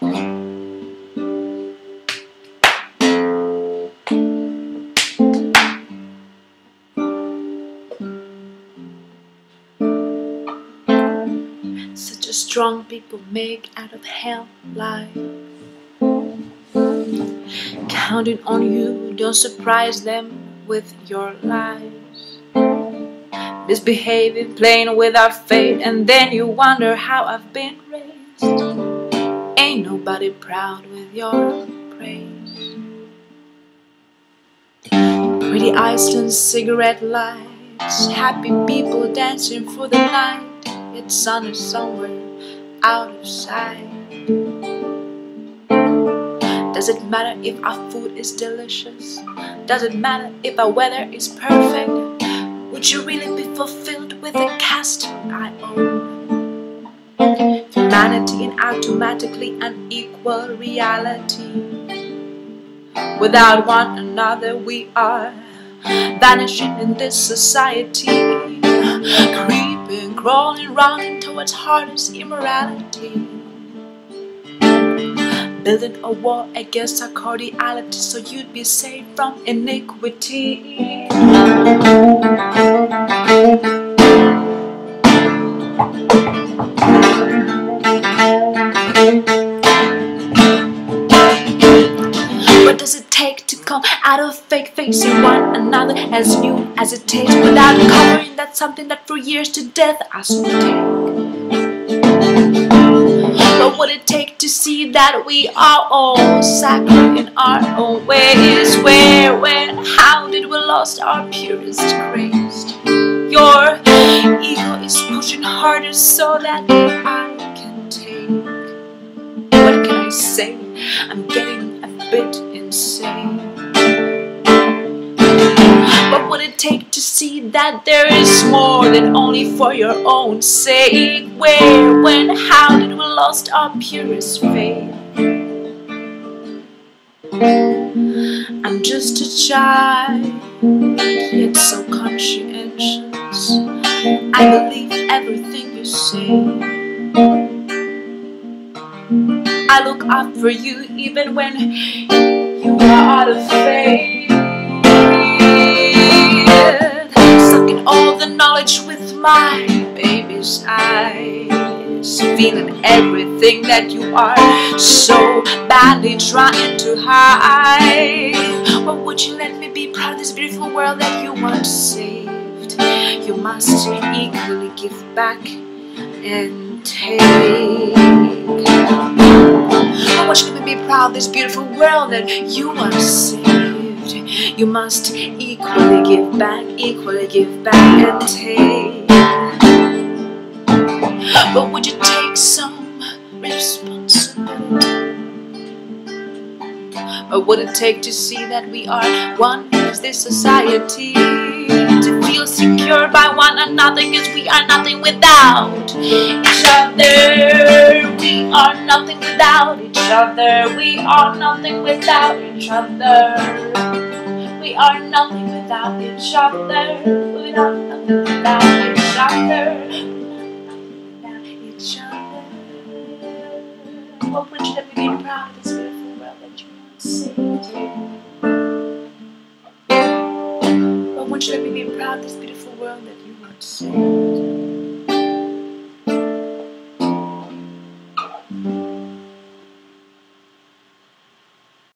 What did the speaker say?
Such a strong people make out of hell life. Counting on you, don't surprise them with your lies. Misbehaving, playing with our fate, and then you wonder how I've been raised. Ain't nobody proud with your praise. Pretty Iceland cigarette lights, happy people dancing for the night. It's sunny somewhere out of sight. Does it matter if our food is delicious? Does it matter if our weather is perfect? Would you really be fulfilled with the caste I own? And automatically unequal reality. Without one another, we are vanishing in this society. Creeping, crawling, running towards heartless immorality. Building a wall against our cordiality so you'd be safe from iniquity. Take to come out of fake facing one another as new as it tastes without covering that something that for years to death I should take? What would it take to see that we are all sacred in our own ways? Where, when, how did we lost our purest grace? Your ego is pushing harder so that I can take. What can I say? I'm getting a bit insane. What would it take to see that there is more than only for your own sake? Where, when, how did we lost our purest faith? I'm just a child, yet so conscientious. I believe everything you say. I look up for you even when you are out of faith. Sucking all the knowledge with my baby's eyes. Feeling everything that you are so badly trying to hide. What would you let me be proud of this beautiful world that you once saved? You must equally give back and take. How much can we be proud of this beautiful world that you once saved? You must equally give back, equally give back and take. But would you take some responsibility? What would it take to see that we are one as this society? To feel secure by one another because we are nothing without each other. We are nothing without each other. We are nothing without each other. We are nothing without each other. We are nothing without each other. Without each other. What would you let me be proud of this beautiful world that you once saved? What would you let me be proud of this beautiful world that you once saved?